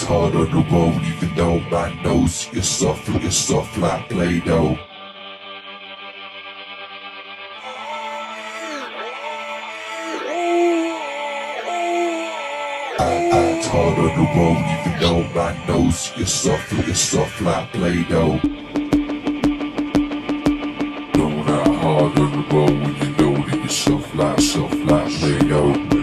It's hard on the road, even though my nose is soft, it's soft like Play-Doh. It's hard on the road, even though my nose is soft, it's soft like Play-Doh. Going out hard on the road when you know that you're soft like, soft like. Play-Doh.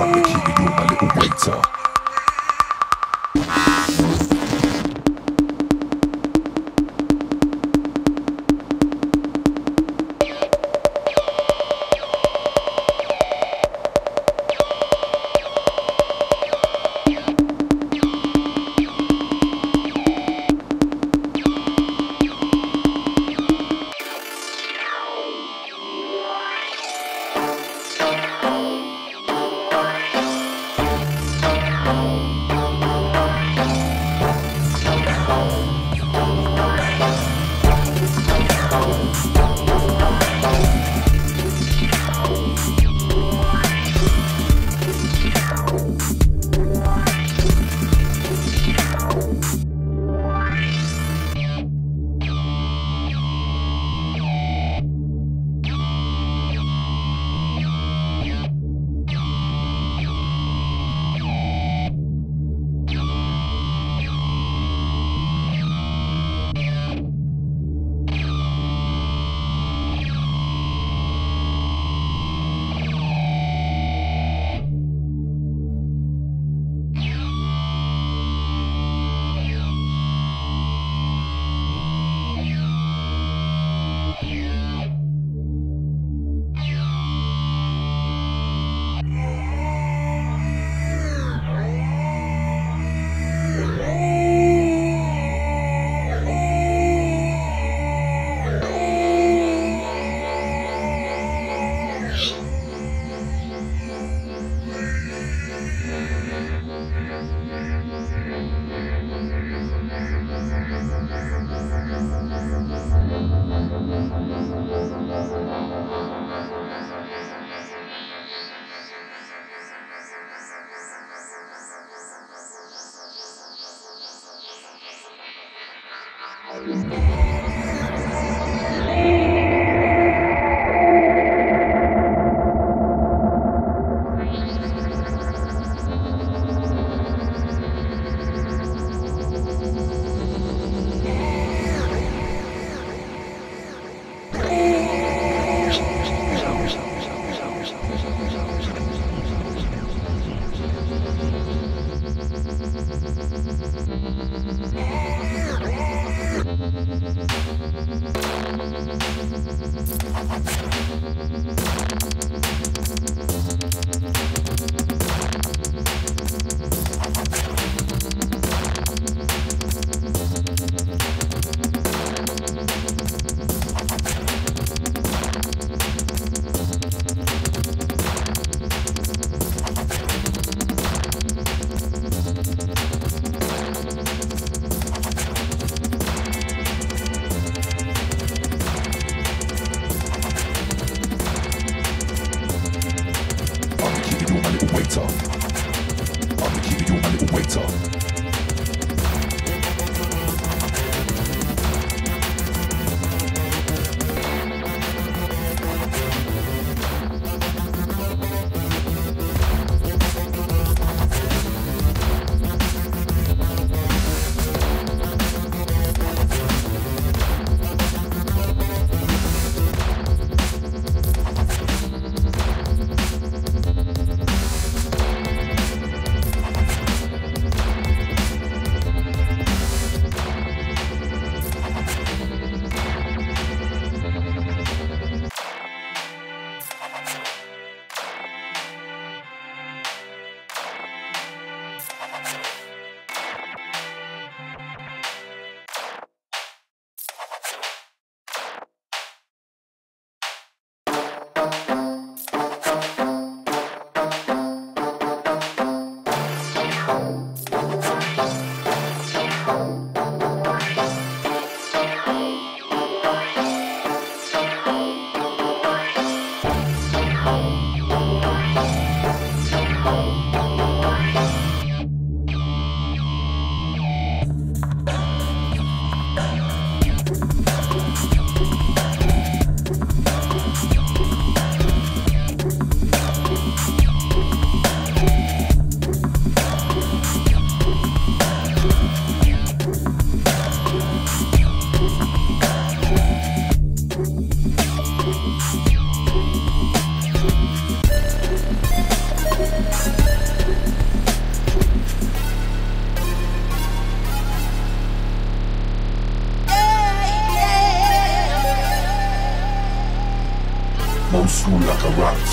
King you're my little waiter.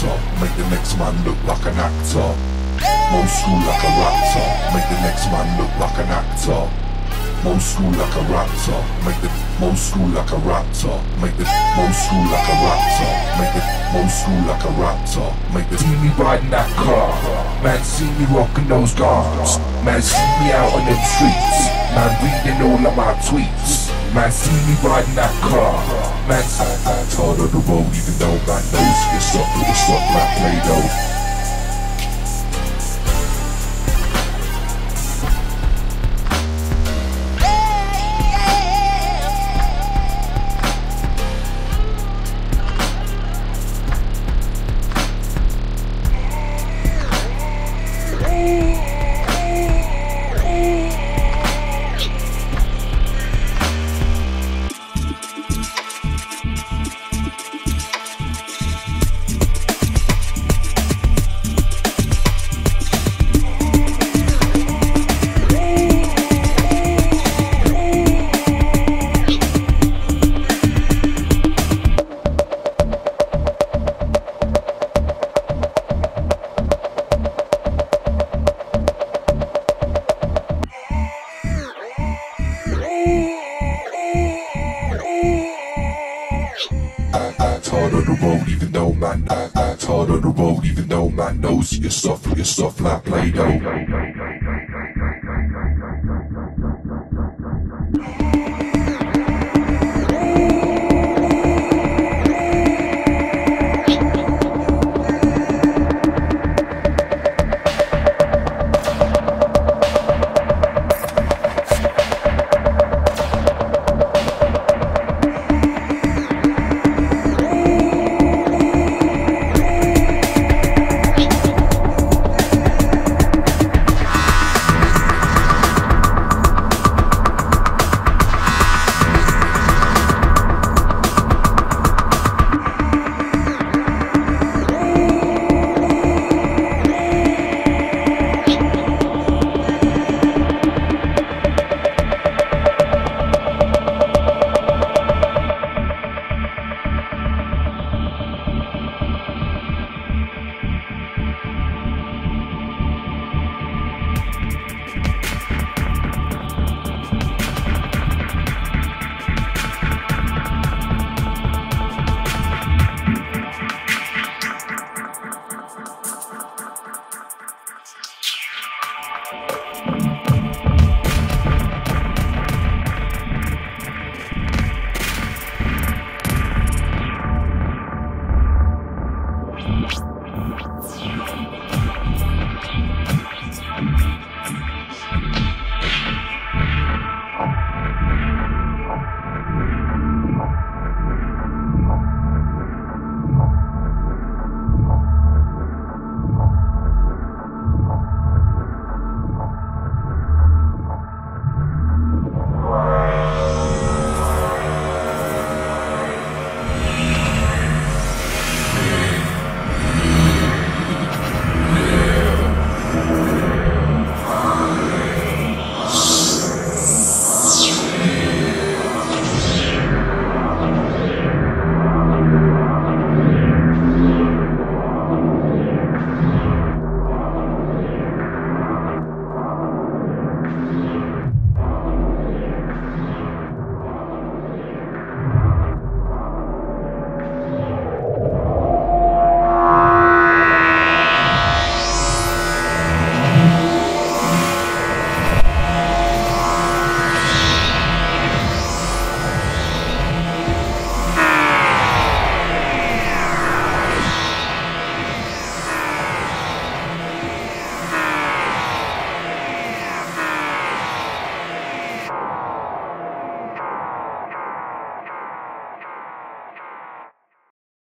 A raptor, make the next man look like an actor. Old school like a raptor, make the next man look like an actor. Old school like a raptor, make the old school like a raptor, make the old school like a raptor, make the old school like a raptor, make the see me riding that car, man see me rocking those guards, man see me out on them streets, man reading all of my tweets, man see me riding that car, man I, I told on the road even though knows it's up with the stuff like Play-Doh. I, I on the road even though man knows you're soft, you're soft like Play-Doh. Thank you.